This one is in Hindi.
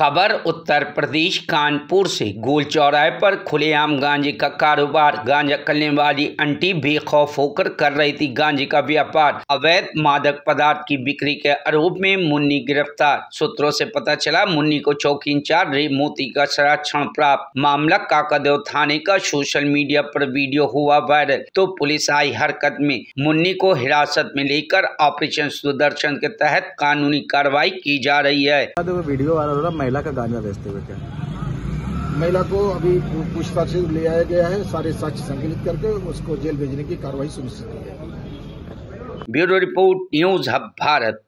खबर, उत्तर प्रदेश, कानपुर से। गोल चौराहे पर खुलेआम गांजे का कारोबार। गांजा करने वाली अंटी बेखौफ होकर कर रही थी गांजे का व्यापार। अवैध मादक पदार्थ की बिक्री के आरोप में मुन्नी गिरफ़्तार। सूत्रों से पता चला, मुन्नी को चौकी इंचार्ज रे मोती का संरक्षण प्राप्त। मामला काकादेव थाने का सोशल मीडिया पर वीडियो हुआ वायरल। तो पुलिस आई हरकत में। मुन्नी को हिरासत में लेकर ऑपरेशन सुदर्शन के तहत कानूनी कार्रवाई की जा रही है। वीडियो वायरल महिला का गांजा बेचते हुए क्या? महिला को अभी पूछताछ ले आया गया है सारे साक्ष्य संकलित करके उसको जेल भेजने की कार्रवाई सुनिश्चित की है bureau report news hub Bharat.